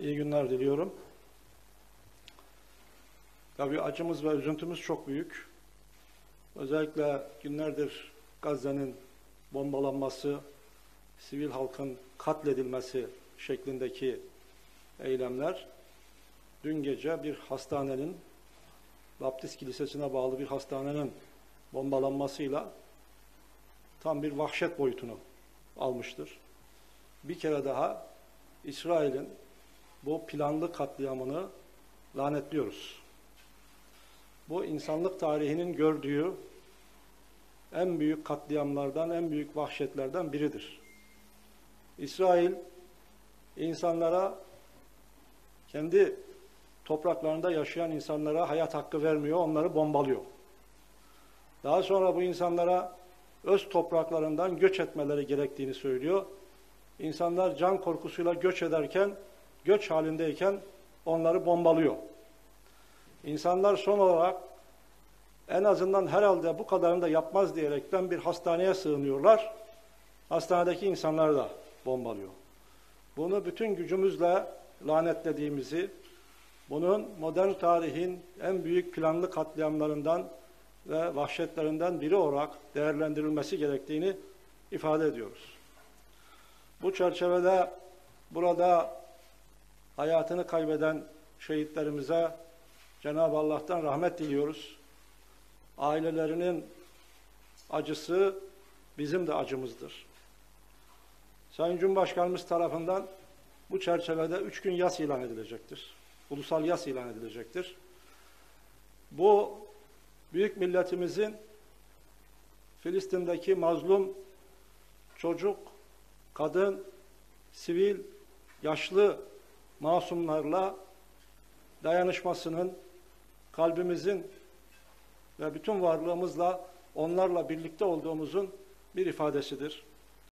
iyi günler diliyorum. Tabii acımız ve üzüntümüz çok büyük. Özellikle günlerdir Gazze'nin bombalanması, sivil halkın katledilmesi şeklindeki eylemler dün gece bir hastanenin Baptist Kilisesi'ne bağlı bir hastanenin bombalanmasıyla tam bir vahşet boyutunu almıştır. Bir kere daha İsrail'in bu planlı katliamını lanetliyoruz. Bu insanlık tarihinin gördüğü en büyük katliamlardan, en büyük vahşetlerden biridir. İsrail insanlara kendi topraklarında yaşayan insanlara hayat hakkı vermiyor, onları bombalıyor. Daha sonra bu insanlara öz topraklarından göç etmeleri gerektiğini söylüyor. İnsanlar can korkusuyla göç ederken, göç halindeyken onları bombalıyor. İnsanlar son olarak en azından herhalde bu kadarını da yapmaz diyerekten bir hastaneye sığınıyorlar. Hastanedeki insanlar da bombalıyor. Bunu bütün gücümüzle lanetlediğimizi, bunun modern tarihin en büyük planlı katliamlarından ve vahşetlerinden biri olarak değerlendirilmesi gerektiğini ifade ediyoruz. Bu çerçevede burada hayatını kaybeden şehitlerimize Cenab-ı Allah'tan rahmet diliyoruz. Ailelerinin acısı bizim de acımızdır. Sayın Cumhurbaşkanımız tarafından bu çerçevede üç gün yas ilan edilecektir. Ulusal yas ilan edilecektir. Bu büyük milletimizin Filistin'deki mazlum çocuk, kadın, sivil, yaşlı masumlarla dayanışmasının, kalbimizin ve bütün varlığımızla onlarla birlikte olduğumuzun bir ifadesidir.